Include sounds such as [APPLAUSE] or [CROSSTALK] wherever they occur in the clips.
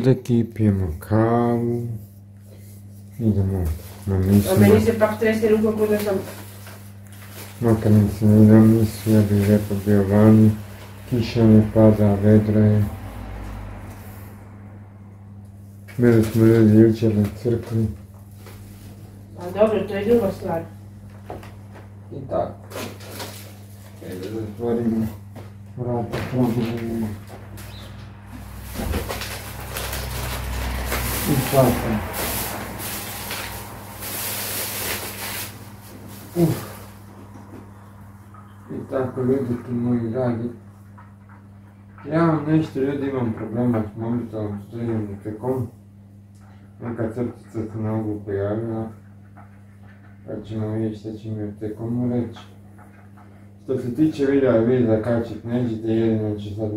Eto ljudeki, pijemo kavu. Idemo na A misiju. meni se pak trese ruka kod da sam... Makar nisam ni na misiju, ja bih lijepo bio vani. Kiša ne pada, vedro je. Bili smo ljudi jučer na crkvi. A dobro, to je druga stvar. I tako. Ajde da zatvorimo vrata probujemo. Tako. Uf. I tako ljudi ti moji dragi. Ja vam nešto ljudi imam problema s mobitelom, stojim tekom. Neka crtica se na ovu pojavila. Pa ćemo vidjeti šta će mi o tekomu reći. Što se tiče videa, vi zakačit nećete, jedino će sad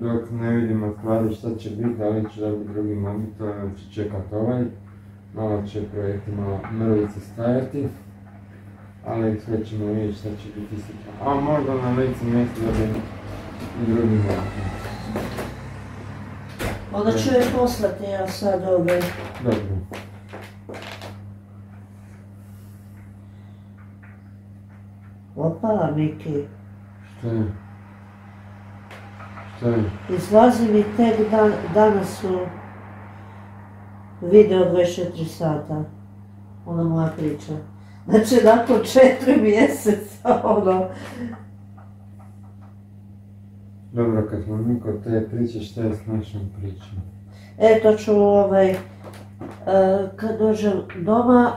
dok ne vidimo stvari šta će biti, da li će dobiti drugi mobitel, ili će čekat ovaj. Malo će projekti malo mrvice stajati. Ali sve ćemo vidjeti šta će biti sutra. A možda na licu mjesto dobijem i drugi mobitel. Onda ću je poslati ja sad ove. Dobro. Opa, Miki. Šta je? Izlazi mi tek dan, danas u video 24 sata. Ona moja priča. Znači, nakon četiri mjeseca, ono, Dobro, kad smo mi kod te priče, šta je s našom pričom? eto ću ovaj, e, kad dođem doma,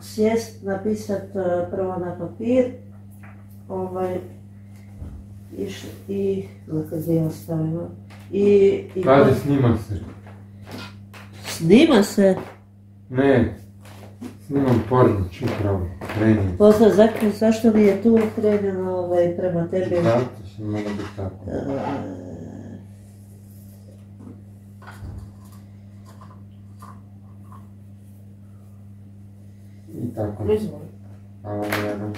sjest, napisat e, prvo na papir, ovaj, i, š- i, kad ja stavimo, i, i Pazi, snima se. snima se, Ne, snimam pornić upravo, kreni. Pozna, zašto, zašto mi je tu okrenjeno ovaj, prema tebi? Zato što mora biti tako. E, I tako. Izvoli. Hvala jedan.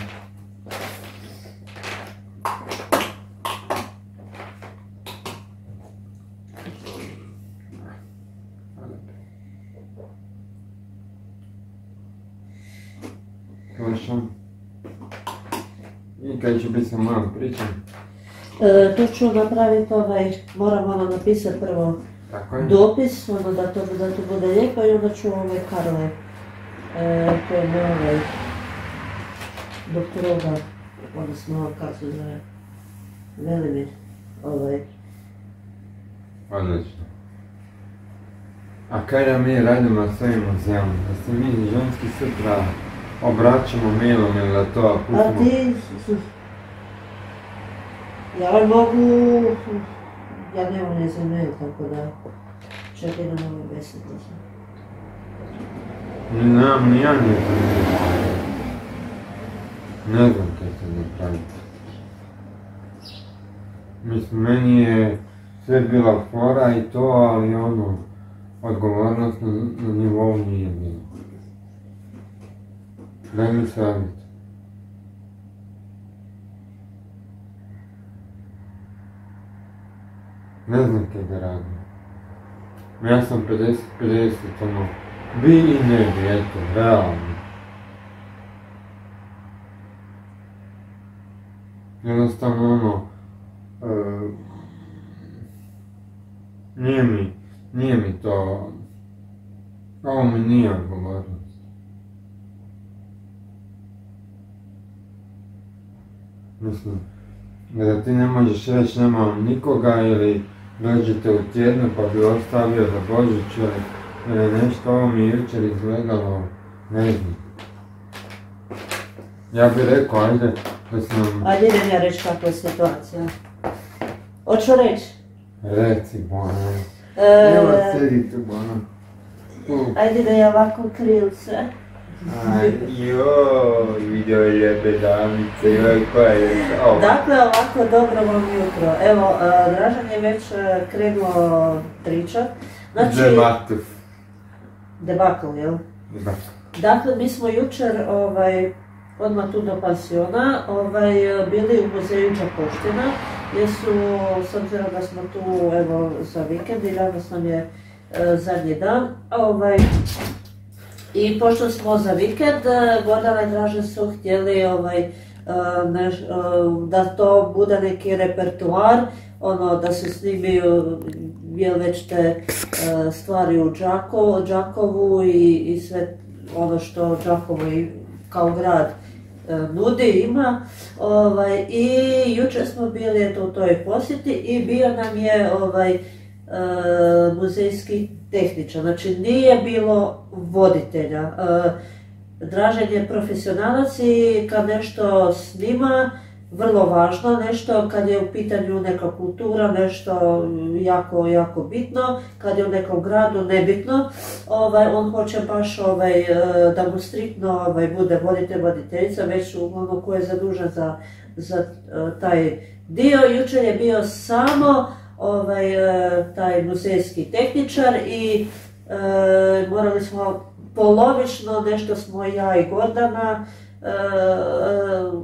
Slušam. I kad će biti sa mojom pričom? e, to ću napraviti ovaj, moram ono napisati prvo Tako je. dopis, ono da to, da to bude lijepo i onda ću ovaj Karle, e, to je moj ovaj, doktoroga, odnosno kako se zove, Velimir, ovaj, Odlično. A kaj da mi radimo s ovim muzeom? Da se mi ženski sutra obraćamo mailom ili da to a pustimo? ti, ja mogu, ja nemam njezin mail, tako da, čekaj da mogu besiti. Ne znam, ni ja ne znam. Ne znam kaj se napraviti. Mislim, meni je sve bila fora i to, ali ono, odgovornost na, na nivou nije bilo. Daj mi savjet. Ne znam kaj da radim. Ja sam 50-50, ono, bi i ne bi, eto, realno. Jednostavno ono, e, nije mi, nije mi to, ovo mi nije odgovornost. Mislim, da ti ne možeš reći nema nikoga ili dođete u tjednu pa bi ostavio za Božić ili, ili nešto, ovo mi je jučer izgledalo, ne znam. Ja bih rekao, ajde, da sam, Ajde idem ja reći kakva je situacija. Hoću reći? reci, Bona. E, Evo, sedi tu, Bona. Ajde da ja ovako krilce. Aj, joj, vidio je damice, joj, koja je to? Dakle, ovako dobro vam jutro. Evo, e, Dražan je već e, krenuo pričat. Znači, Zematuf. debakl, jel? Da. Dakle, mi smo jučer, ovaj, odmah tu do pansiona, ovaj, bili u muzeju Đakoština jer su, s obzirom da smo tu evo, za vikend i danas nam je e, zadnji dan, ovaj, i pošto smo za vikend, e, Gordana i Dražen su htjeli ovaj, e, neš- e, da to bude neki repertuar, ono da se snimi jel već te stvari u Đakovu, i, i sve ono što Đakovo i kao grad nudi, ima. Ovaj, I jučer smo bili eto, u toj posjeti i bio nam je ovaj, muzejski tehničar. Znači nije bilo voditelja. E, Dražen je profesionalac i kad nešto snima, vrlo važno nešto, kad je u pitanju neka kultura, nešto jako, jako bitno, kad je u nekom gradu nebitno, ovaj, on hoće baš ovaj, e, da mu striktno ovaj, bude voditelj, voditeljica, već ono ko je zadužen za, za e, taj dio. Jučer je bio samo ovaj, e, taj muzejski tehničar i e, morali smo polovično, nešto smo ja i Gordana, e,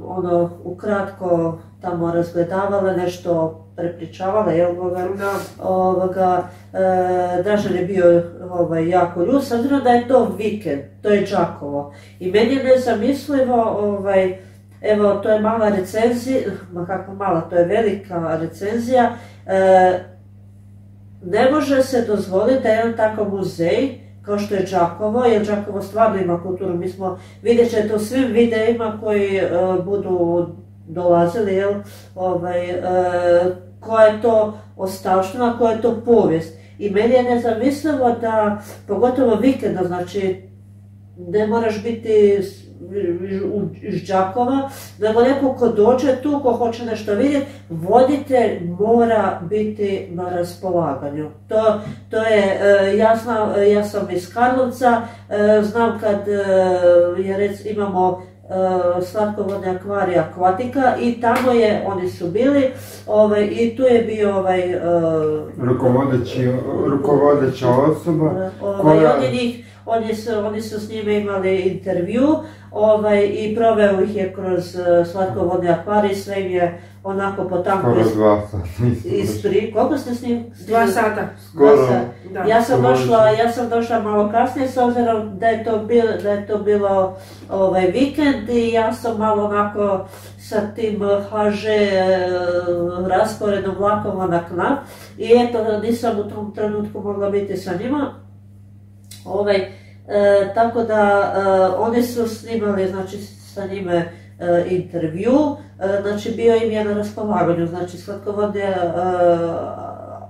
ono, ukratko tamo razgledavale, nešto prepričavale, jel Boga, Da. ovoga, e, Dražan je bio ovaj, jako ljud, s obzirom da je to vikend, to je Đakovo. I meni je nezamislivo, ovaj, evo, to je mala recenzija, [LAUGHS] ma kako mala, to je velika recenzija, e, ne može se dozvoliti da jedan takav muzej, kao što je Đakovo, jer Đakovo stvarno ima kulturu, mi smo, vidjet ćete u svim videima koji e, budu dolazili, jel, ovaj, e, koja je to ostavština, koja je to povijest. I meni je nezamislivo da, pogotovo vikenda, znači, ne moraš biti iz Đakova, nego neko ko dođe tu, ko hoće nešto vidjeti, voditelj mora biti na raspolaganju. To, to je, e, ja, znam, ja sam iz Karlovca, e, znam kad e, je rec, imamo slatkovodne akvarije akvatika i tamo je, oni su bili, ovaj, i tu je bio ovaj, rukovodeća osoba. Ovaj, koja- on je njih, oni su, oni su s njime imali intervju ovaj, i proveo ih je kroz uh, slatkovodni akvarij, sve im je onako po tanko Skoro dva sata. ispri. Koliko ste s njim? Dva sata. Skoro. Dva sata. Da. Ja sam došla, ja sam došla malo kasnije s obzirom da je to, bil, da je to bilo ovaj, vikend i ja sam malo onako sa tim HŽ eh, rasporedom vlakova na knap i eto nisam u tom trenutku mogla biti sa njima. Ovaj, e, tako da e, oni su snimali znači sa njime e, intervju, e, znači bio im je na raspolaganju, znači slatkovodne e,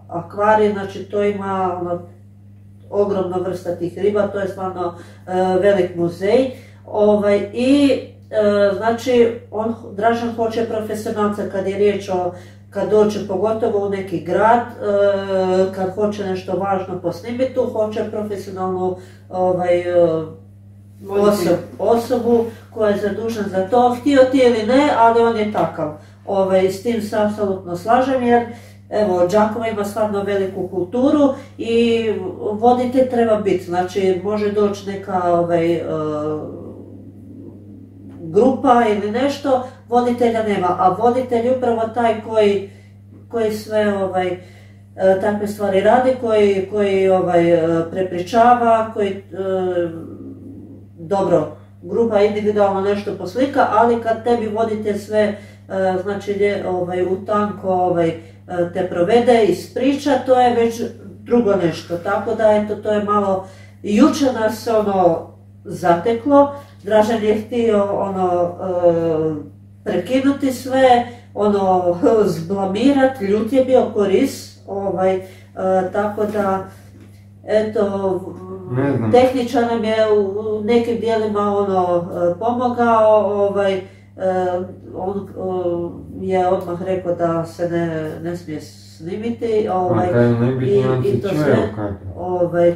akvarije, znači to ima ono, ogromna vrsta tih riba, to je stvarno velik muzej. Ovaj, I znači on, Dražan hoće profesionalca kad je riječ o kad dođe pogotovo u neki grad, e, kad hoće nešto važno posnimiti, tu hoće profesionalnu ovaj, e, osob, osobu koja je zadužena za to, htio ti ili ne, ali on je takav. Ovaj, s tim se apsolutno slažem jer Evo, Đakovo ima stvarno veliku kulturu i voditelj treba biti, znači može doći neka ovaj, e, grupa ili nešto, voditelja nema, a voditelj je upravo taj koji, koji sve ovaj, e, takve stvari radi, koji, koji ovaj, e, prepričava, koji e, dobro, grupa individualno nešto poslika, ali kad tebi voditelj sve znači ovaj, u tanko ovaj, te provede, ispriča, to je već drugo nešto. Tako da eto, to je malo, jučer nas ono zateklo, Dražan je htio ono e, prekinuti sve, ono [LAUGHS] zblamirat, ljut je bio koris, ovaj, e, tako da eto, Ne znam. tehničar nam je u nekim dijelima ono e, pomogao, ovaj, on je odmah rekao da se ne, ne smije snimiti, ovaj, i- i to sve. Ovaj,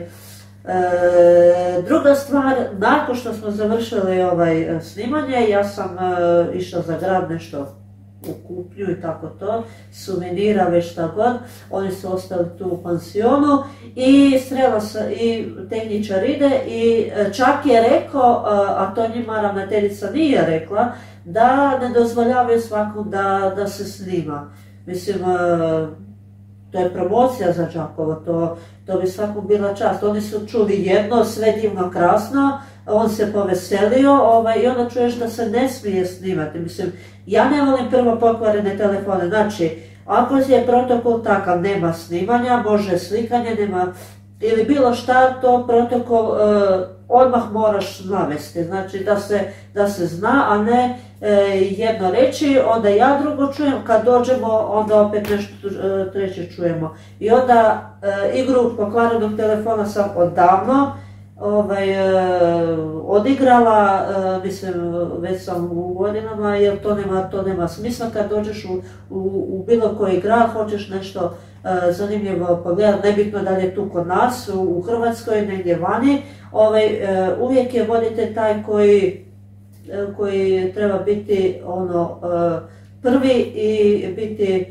e, druga stvar, nakon što smo završili ovaj e, snimanje, ja sam e, išla za grad nešto u kupnju i tako to, suvenira već šta god, oni su ostali tu u pansionu i srela se i tehničar ide i čak je rekao, a to njima ravnateljica nije rekla, da ne dozvoljavaju svakom da, da se snima. mislim, to je promocija za Đakovo, to, to bi svakom bila čast. Oni su čuli jedno, sve divno krasno, on se poveselio ovaj, i onda čuješ da se ne smije snimati. Mislim, ja ne volim prvo pokvarene telefone, znači, ako je protokol takav, nema snimanja, može slikanje, nema ili bilo šta, to protokol e, odmah moraš navesti, znači da se, da se zna, a ne e, jedno reći, onda ja drugo čujem, kad dođemo onda opet nešto e, treće čujemo. I onda igru pokvarenog telefona sam odavno ovaj, odigrala, mislim, već sam u godinama, jer to nema, to nema smisla kad dođeš u, u, u bilo koji grad, hoćeš nešto E, zanimljivo pogledati, nebitno da li je tu kod nas, u Hrvatskoj, negdje vani, ovaj, e, uvijek je voditelj taj koji, e, koji treba biti ono prvi i biti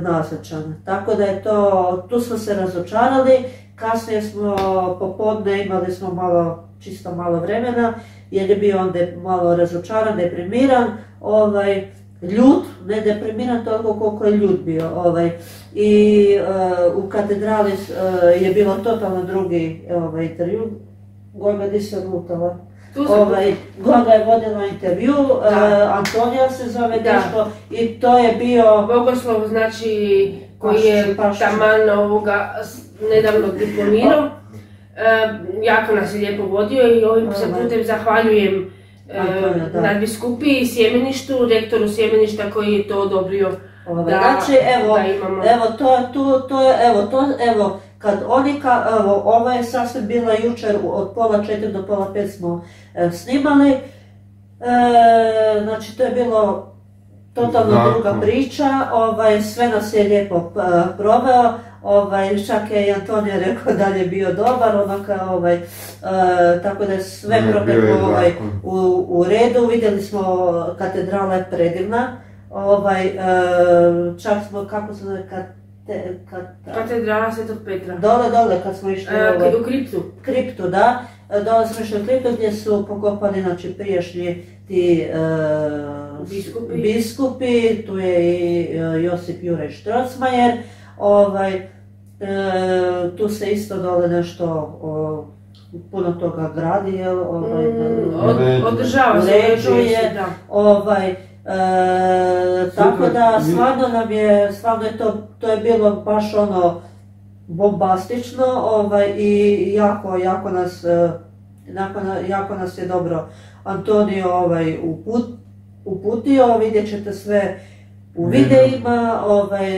nazočan. Tako da je to, tu smo se razočarali, kasnije smo popodne imali smo malo, čisto malo vremena, jer je bio onda malo razočaran, deprimiran, ovaj, ljud, ne deprimiran toliko koliko je ljud bio. Ovaj. I uh, u katedrali uh, je bilo totalno drugi ovaj, intervju. Gojga, di se lutala? Ovaj, Goga je vodila intervju, uh, Antonija se zove da. nešto i to je bio... Bogoslov, znači, koji je taman ovoga nedavno diplomirao. Uh, jako nas je lijepo vodio i ovim se putem zahvaljujem e, nadbiskupi Sjemeništu, rektoru Sjemeništa koji je to odobrio da, znači, evo, da imamo. Evo, to, to, to, evo, to, evo, kad oni, ka, evo, ovo je sasvim bila jučer od pola četiri do pola pet smo e, snimali, e, znači to je bilo totalno druga priča, ovaj, sve nas je lijepo e, proveo, ovaj, čak je i Antonija rekao da je bio dobar, onaka, ovaj, e, tako da je sve proteklo ovaj, u, u redu, vidjeli smo katedrala je predivna, ovaj, e, čak smo, kako se zove, Te, kat, Katedrala Svetog Petra. Dole, dole, kad smo išli e, ovaj, u kriptu. Kriptu, da. Dole smo išli u kriptu gdje su pokopani znači, priješnji ti e, biskupi. biskupi, tu je i e, Josip Jure Štrocmajer, ovaj, e, tu se isto dole nešto o, puno toga gradi, jel, ovaj, mm, od, održava se, uređuje, ovaj, e, tako da stvarno nam je, stvarno je to, to je bilo baš ono bombastično ovaj, i jako, jako nas, e, jako, jako nas je dobro Antonio ovaj, uput, uputio, vidjet ćete sve u videima, ovaj...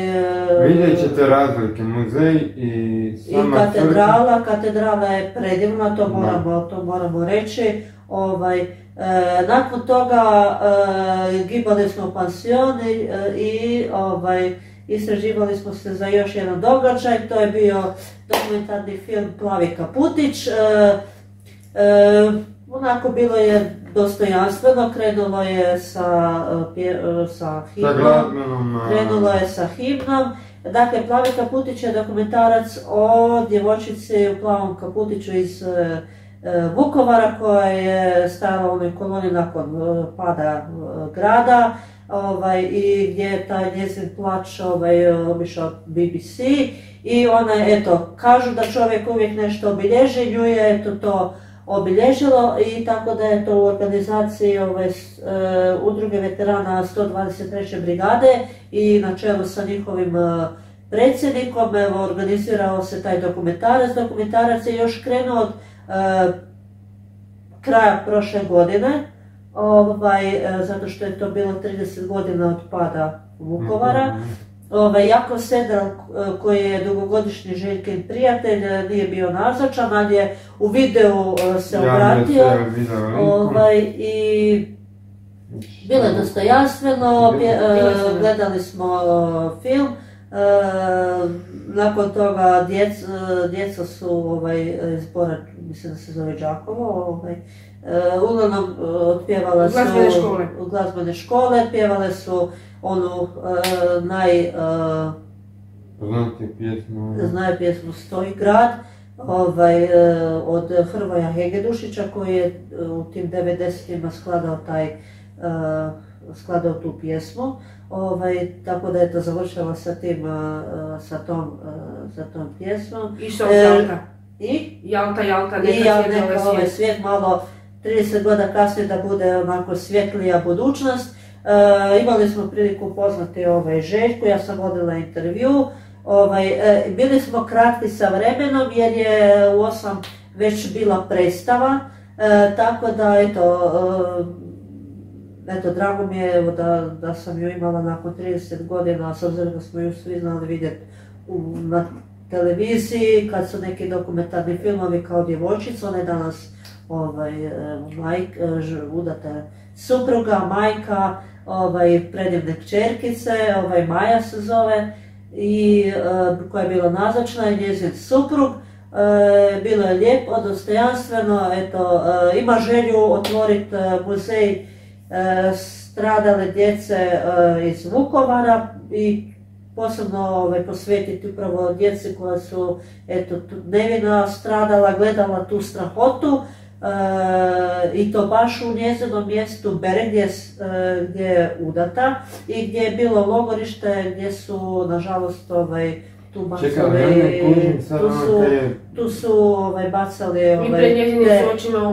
Vidjet ćete razlike, muzej i sama I katedrala, katedrala je predivna, to moramo, to moramo reći. Ovaj, e, nakon toga e, gibali smo pansion i, e, i ovaj, istraživali smo se za još jedan događaj, to je bio dokumentarni film Plavi kaputić. E, onako bilo je dostojanstveno, krenulo je sa, sa himnom, krenulo je sa himnom. Dakle, Plavi kaputić je dokumentarac o djevojčici u plavom kaputiću iz Vukovara koja je stala u onoj koloni nakon pada grada ovaj, i gdje je taj njezin plać ovaj, obišao BBC i ona, eto, kažu da čovjek uvijek nešto obilježi, nju je eto to obilježilo i tako da je to u organizaciji uh, udruge veterana 123. brigade i na čelu sa njihovim predsjednikom organizirao se taj dokumentarac. Dokumentarac je još krenuo od kraja prošle godine, ovaj, zato što je to bilo 30 godina od pada Vukovara. Mm -hmm. Ovaj, jako Sedran koji je dugogodišnji Željkin prijatelj nije bio nazočan, ali je u videu se obratio ovaj, i bilo je dostojanstveno, gledali smo film, nakon toga djeca, djeca su ovaj, zbora, mislim da se zove Đakovo, ovaj, uglavnom otpjevala su glazbene škole. glazbene škole, pjevale su onu uh, naj... Uh, Znate pjesmu? Znaju pjesmu Stoji grad, ovaj, uh, od Hrvoja Hegedušića koji je u tim 90-ima skladao taj uh, skladao tu pjesmu. Ovaj, tako da je to završila sa tim, sa tom, sa tom pjesmom. I što Jalta? I? Jalta, Jalta, neka, I ja, neka ovaj svijet malo 30 godina kasnije da bude onako svjetlija budućnost. E, imali smo priliku poznati ovaj Željku, ja sam vodila intervju. Ovaj, e, bili smo kratki sa vremenom jer je u osam već bila predstava, e, tako da eto, eto drago mi je da, da sam ju imala nakon 30 godina, s obzirom da smo ju svi znali vidjeti na televiziji, kad su neki dokumentarni filmovi kao djevojčica, ona je danas ovaj, majk, udata supruga, majka, ovaj, predivne kćerkice, ovaj, Maja se zove, i e, koja je bila nazočna i njezin suprug. E, bilo je lijepo, dostojanstveno, eto, e, ima želju otvoriti muzej stradale djece iz Vukovara i posebno ovaj, posvetiti upravo djeci koja su nevina stradala, gledala tu strahotu i to baš u njezinom mjestu Bere gdje, je udata i gdje je bilo logorište gdje su nažalost ovaj, tu bacali, tu su, tu su ovaj, bacali ovaj,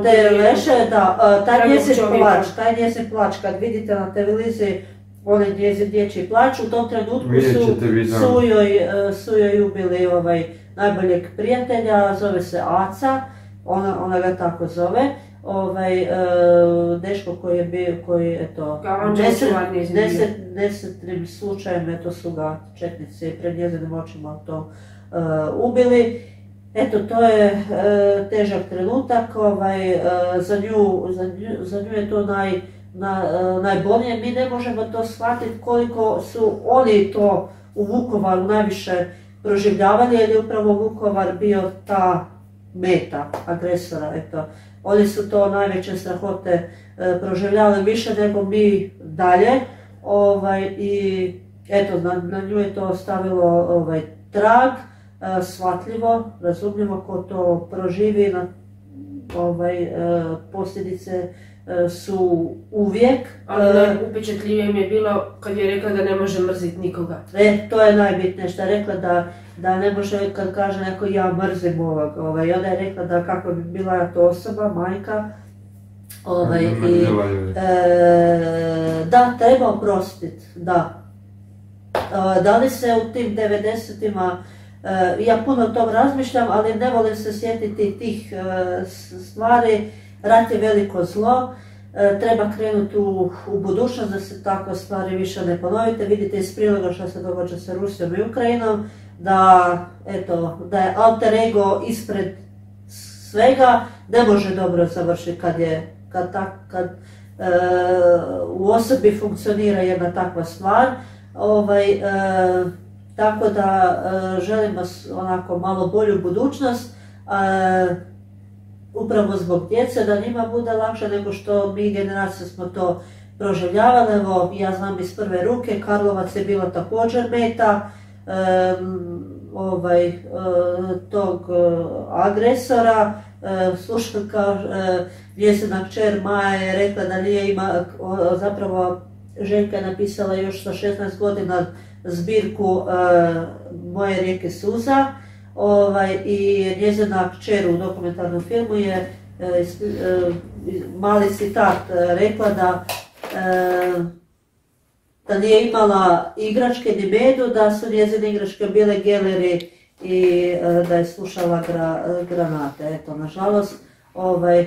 te, te leše, da, taj njezin plać, taj njezin plać, kad vidite na televiziji onaj njezin dječji plać, u tom trenutku su, su, joj, su joj ubili ovaj, najboljeg prijatelja, zove se Aca, ona, ona ga tako zove, ovaj, uh, deško koji je bio, koji, eto, deset, desetnim slučajem, eto su ga četnici pred njezinim očima to uh, ubili. Eto, to je uh, težak trenutak, ovaj, za, nju, za, nju, za nju je to naj, na, najbolje. Mi ne možemo to shvatiti koliko su oni to u Vukovaru najviše proživljavali, jer je upravo Vukovar bio ta meta agresora. Eto. Oni su to najveće strahote e, više nego mi dalje. Ovaj, I eto, na, nju je to ostavilo ovaj, trag, e, shvatljivo, razumljivo ko to proživi na ovaj, e, posljedice su uvijek. Ali e, najupečatljivije mi je bilo kad je rekla da ne može mrziti nikoga. E, to je najbitnije što je rekla da, da ne može kad kaže neko ja mrzim ovog. Ovaj, onda je rekla da kako bi bila to osoba, majka, Ovaj, i, e, da, treba oprostiti, da. da li se u tim 90-ima, ja puno o tom razmišljam, ali ne volim se sjetiti tih stvari, Rat je veliko zlo, e, treba krenuti u, budućnost da se takve stvari više ne ponovite. Vidite iz priloga što se događa sa Rusijom i Ukrajinom, da, eto, da je alter ego ispred svega, ne može dobro završiti kad je, kad, kad e, u osobi funkcionira jedna takva stvar. Ovaj, e, tako da želimo onako malo bolju budućnost upravo zbog djece, da njima bude lakše nego što mi generacije smo to proživljavali. Evo, ja znam iz prve ruke, Karlovac je bila također meta ovaj, e, tog e, agresora. E, slušam kao njezina kćer Maja je rekla da nije ima, zapravo Željka je napisala još sa 16 godina zbirku Moje rijeke suza Ovaj, I njezina kćer u dokumentarnom filmu je e, e, mali citat e, rekla da da nije imala igračke ni medu, da su njezine igračke bile geleri i da je slušala granate. Eto, nažalost, ovaj,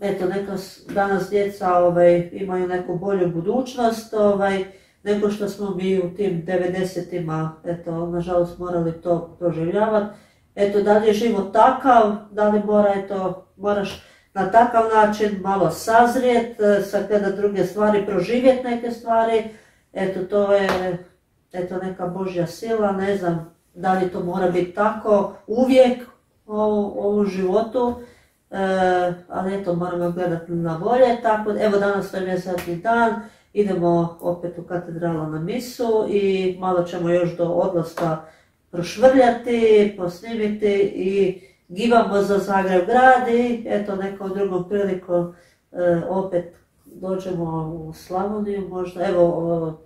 eto, neka danas djeca ovaj, imaju neku bolju budućnost, ovaj, nego što smo mi u tim 90-ima, eto, nažalost morali to proživljavati. Eto, da li je život takav, da li mora, eto, moraš na takav način malo sazrijet, e, sagledat druge stvari, proživjeti neke stvari. Eto, to je, eto, neka Božja sila, ne znam da li to mora biti tako uvijek u, životu. E, ali eto, moramo gledati na bolje, tako, evo danas to je dan, idemo opet u katedralu na misu i malo ćemo još do odlaska prošvrljati, posnimiti i givamo za Zagreb grad i eto nekom drugom prilikom e, e, opet dođemo u Slavoniju možda, evo,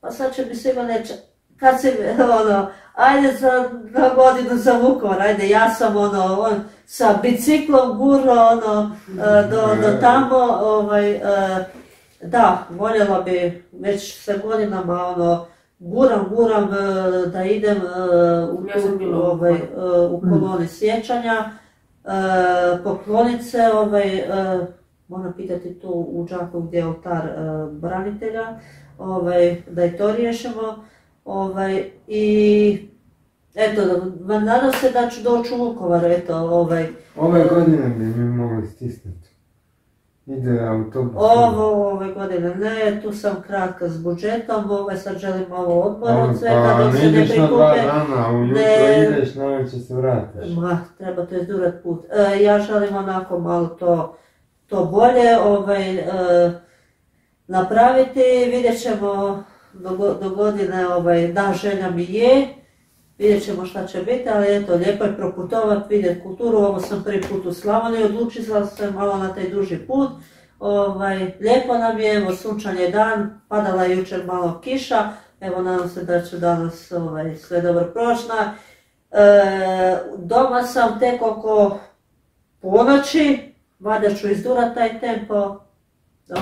pa sad će mi svima reći, kad se, [LAUGHS] ono, ajde za, na godinu za Vukovar, ajde, ja sam ono, on, sa biciklom guro, ono, e, do, do tamo, ovaj, da, voljela bi već sa godinama, ono, guram, guram da idem u, ja ovaj, u koloni sjećanja, poklonit se, ovaj, moram pitati tu u Đaku gdje je oltar branitelja, ovaj, da i to riješimo. Ovaj, I eto, nadam se da ću doći u Vukovar, eto, ovaj. Ove godine bi mi mogli stisnuti. Ide autobus. Ovo, ove godine ne, tu sam kratka s budžetom, ovaj sad želim ovo odmor od svega dok se ne prikupe. Pa ne ideš na dva dana, ujutro ne, ideš, na će se vratiš. Ma, treba to izdurat put. E, ja želim onako malo to, to bolje, ovaj, e, napraviti, vidjet ćemo do, do godine, ovaj, da želja mi je, vidjet ćemo šta će biti, ali eto, lijepo je proputovati, vidjeti kulturu, ovo sam prvi put u Slavoniji, odlučila sam malo na taj duži put, ovaj, lijepo nam je, evo sunčan je dan, padala je jučer malo kiša, evo nadam se da će danas ovaj, sve dobro proći. E, doma sam tek oko ponoći, valjda ću izdurat taj tempo,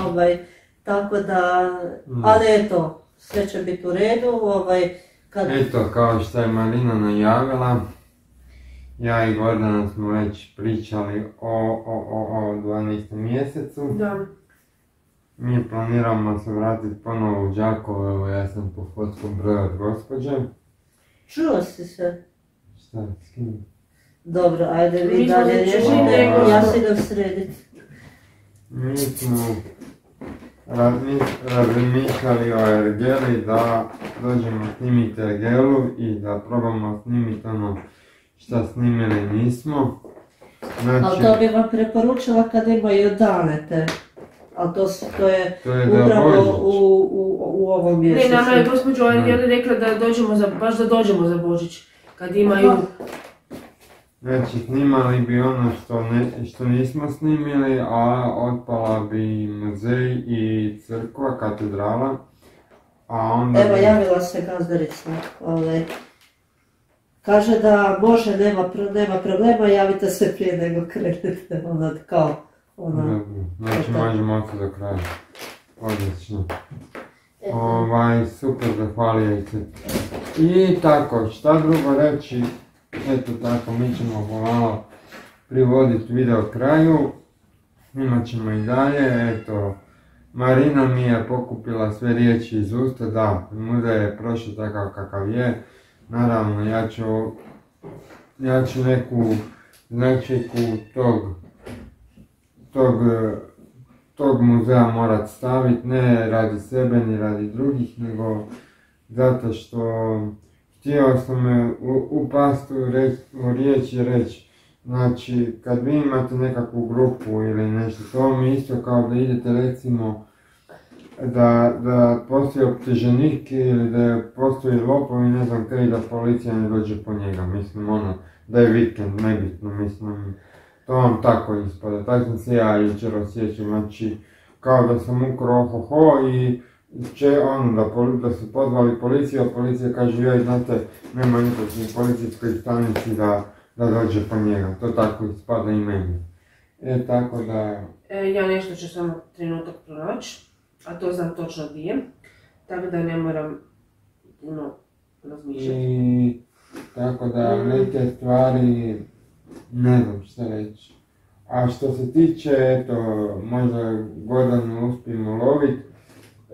ovaj, tako da, mm. ali eto, sve će biti u redu. Ovaj, kad... Eto, kao što je Marina najavila, ja i Gordana smo već pričali o, o, o, o 12. mjesecu. Da. Mi planiramo se vratiti ponovo u Đakovo, evo ja sam po fotskom broju od gospođe. Čuo si se? Šta, s kim? Dobro, ajde vi dalje riješite, ja si idem srediti. Mi smo razmišljali o Ergeli da dođemo snimiti Ergelu i da probamo snimiti ono šta snimili nismo. Znači, ali to bi vam preporučila kad imaju danete. Ali to, to je, to je upravo u, u, u ovom mjesecu. Ne, nama je gospođa Ergeli rekla da dođemo za, baš da dođemo za Božić. Kad imaju Znači, snimali bi ono što, ne, što nismo snimili, a otpala bi muzej i crkva, katedrala. A onda Evo, javila se gazdarica. Ovaj. Kaže da može, nema, nema problema, javite se prije nego krenete. [LAUGHS] Ona kao, ona... Dobro, znači možemo ovdje do kraja. Odlično. Ovaj, super, zahvalijajte. I tako, šta drugo reći, Eto tako, mi ćemo pomalo privoditi video kraju. Imat ćemo i dalje, eto, Marina mi je pokupila sve riječi iz usta, da, muzej je prošao takav kakav je. Naravno, ja ću, ja ću neku značajku tog, tog, tog muzeja morat staviti, ne radi sebe ni radi drugih, nego zato što htio sam upast u riječi reći. Znači, kad vi imate nekakvu grupu ili nešto, to mi isto kao da idete recimo da, da postoji optuženik ili da postoji lopov i ne znam kaj da policija ne dođe po njega. Mislim ono, da je vikend, nebitno, mislim. To vam tako ispada, tako sam se ja jučer osjećao, znači kao da sam ukro ho i će on da, da su pozvali policiju, a policija kaže joj znate nema nikakvih policijskoj stanici da, da dođe po njega. To tako ispada i meni. E tako da... E, ja nešto ću samo trenutak pronaći, a to znam točno gdje. Tako da ne moram puno razmišljati. I tako da mm. neke stvari ne znam šta reći. A što se tiče, eto, možda Gordanu uspijemo loviti,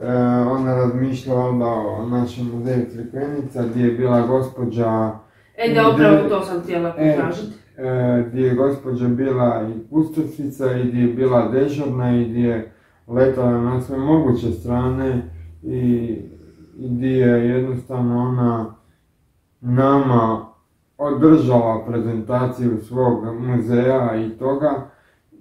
E, ona razmišljala onda o našem muzeju Crikvenica gdje je bila gospođa... E da, upravo to sam htjela e, potražiti. E, gdje je gospođa bila i pustosica i gdje je bila dežurna i gdje je letala na sve moguće strane i, i gdje je jednostavno ona nama održala prezentaciju svog muzeja i toga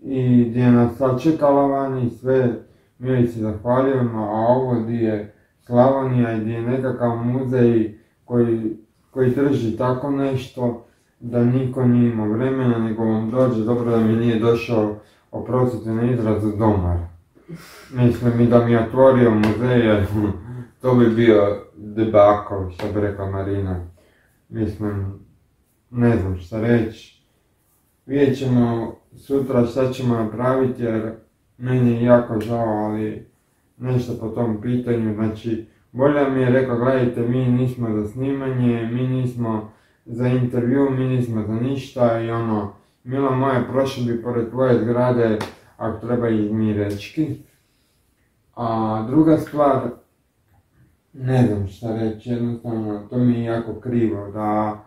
i gdje je nas sačekala van i sve mi se zahvaljujemo, a ovo gdje je Slavonija i gdje je nekakav muzej koji, koji drži tako nešto da niko nije imao vremena, nego vam dođe, dobro da mi nije došao oprostite na izrazu, domar. Mislim i da mi je otvorio muzej, [LAUGHS] to bi bio debakl, što bi rekla Marina. Mislim, ne znam šta reći. Vidjet ćemo sutra šta ćemo napraviti, jer meni je jako žao, ali nešto po tom pitanju, znači, bolja mi je rekao, gledajte, mi nismo za snimanje, mi nismo za intervju, mi nismo za ništa i ono, milo moje, prošli bi pored tvoje zgrade, ako treba i Mirečki. A druga stvar, ne znam šta reći, jednostavno, to mi je jako krivo, da,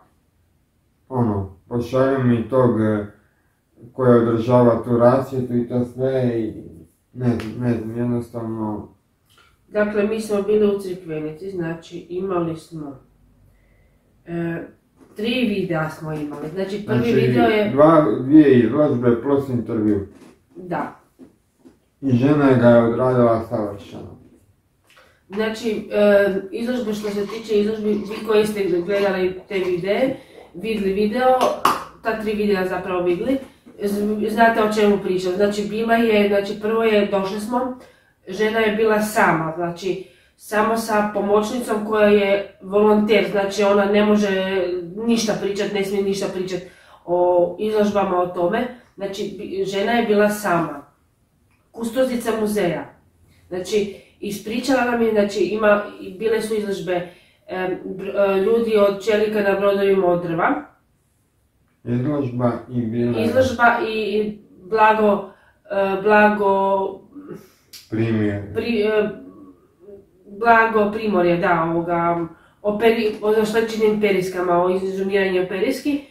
ono, pošalju mi tog koji održava tu rasvjetu i to sve i ne znam, ne znam, jednostavno, Dakle, mi smo bili u Crikvenici, znači imali smo e, tri videa smo imali. Znači prvi znači, video je, dva, dvije izložbe plus intervju. da, I žena ga je odradila savršeno. Znači, e, izložbe što se tiče izložbi, vi koji ste gledali te videe, vidli video, ta tri videa zapravo vidli, znate o čemu pričam. Znači, bila je, znači prvo je, došli smo, žena je bila sama, znači, samo sa pomoćnicom koja je volonter, znači ona ne može ništa pričat, ne smije ništa pričat o izložbama o tome, znači žena je bila sama, kustozica muzeja. Znači, ispričala nam je, znači ima, bile su izložbe ljudi od čelika na brodovima od drva, Izložba i bila izložba i blago, e, blago, primjer. pri, e, blago primorje, da, ovoga, o, peri, o zašlećenim periskama, o izžuniranju periski.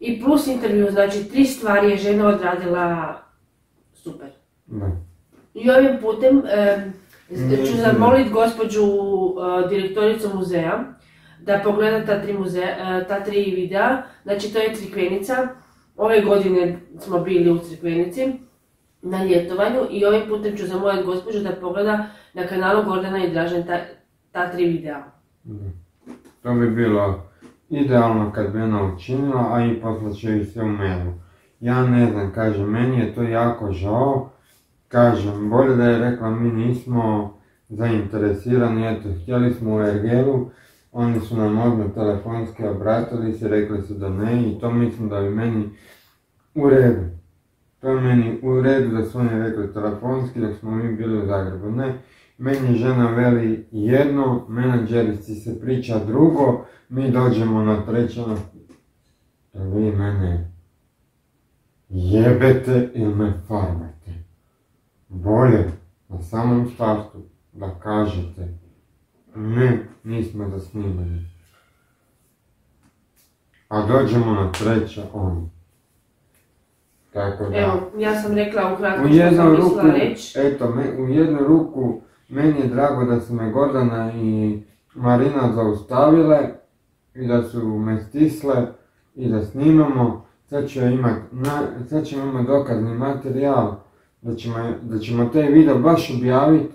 I plus intervju, znači tri stvari je žena odradila super. Da. I ovim putem Mm, ću mm. zamolit gospođu e, direktoricu muzeja da pogleda ta tri, muze, e, ta tri videa. Znači to je Crikvenica. Ove godine smo bili u Crikvenici na ljetovanju i ovim putem ću zamolit gospođu da pogleda na kanalu Gordana i Dražen ta, ta tri videa. Da. To bi bilo idealno kad bi ona učinila, a i poslat će i sve u mailu. Ja ne znam, kažem, meni je to jako žao. Kažem, bolje da je rekla mi nismo zainteresirani, eto, htjeli smo u Ergelu, oni su nam odmah telefonski obratili se, rekli su da ne i to mislim da bi meni u redu. To je meni u redu da su oni rekli telefonski dok smo mi bili u Zagrebu. Ne, meni žena veli jedno, menadžerici se priča drugo, mi dođemo na treće, ono, "Jel vi mene jebete ili me farbate. Bolje na samom startu da kažete ne, nismo za snimanje. A dođemo na treće, ono. Tako da. Evo, ja sam rekla ukratko U što sam ruku, mislila reći. eto, me, u jednu ruku meni je drago da su me Gordana i Marina zaustavile i da su me stisle i da snimamo. Sad ću imat, na, sad ćemo imati dokazni materijal da ćemo, da ćemo taj video baš objaviti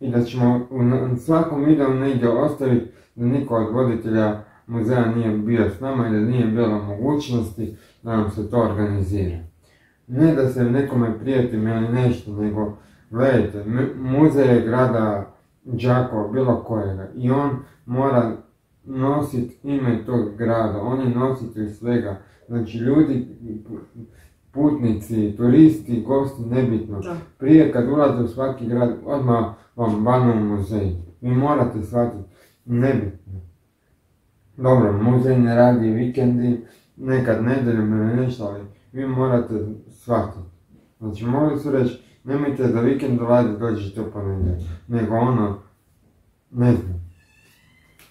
i da ćemo u svakom videu negdje ostaviti da niko od voditelja muzeja nije bio s nama i da nije bilo mogućnosti da nam se to organizira. Ne da se nekome prijetim ili nešto, nego gledajte, muzej grada Đakova, bilo kojega, i on mora nositi ime tog grada, on je nositelj svega. Znači ljudi, putnici, turisti, gosti, nebitno. Da. Prije kad ulaze u svaki grad, odmah vam banu u muzej. Vi morate shvatiti, nebitno. Dobro, muzej ne radi vikendi, nekad nedeljom ili nešto, ali vi morate shvatiti. Znači, mogli su reći, nemojte za vikend dolaziti, dođite u ponedjeljak. Nego ono, ne znam.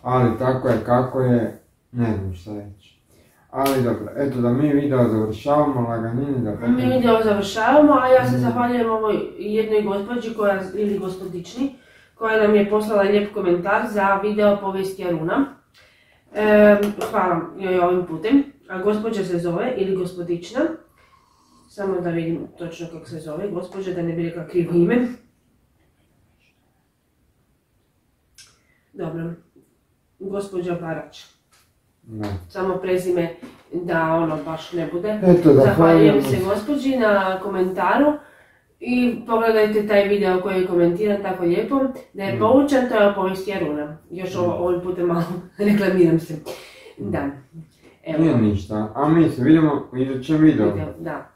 Ali tako je kako je, ne znam šta reći. Ali dobro, eto da mi video završavamo, laganini da Mi video završavamo, a ja se zahvaljujem ovoj jednoj gospođi koja, ili gospodični koja nam je poslala lijep komentar za video povijesti Aruna. E, hvala joj ovim putem. A gospođa se zove, ili gospodična, samo da vidim točno kako se zove, gospođa da ne bi rekla krivo ime. Dobro, gospođa Barać. Samo prezime da ono baš ne bude. Eto, da Zahvaljujem se gospođi na komentaru i pogledajte taj video koji je komentiran tako lijepo. Da je Mm. poučan, to je povijest Jaruna. Još ovo, ovim putem malo [LAUGHS] reklamiram se. Da. Evo. Nije ništa, a mi se vidimo u idućem videu. Video, da.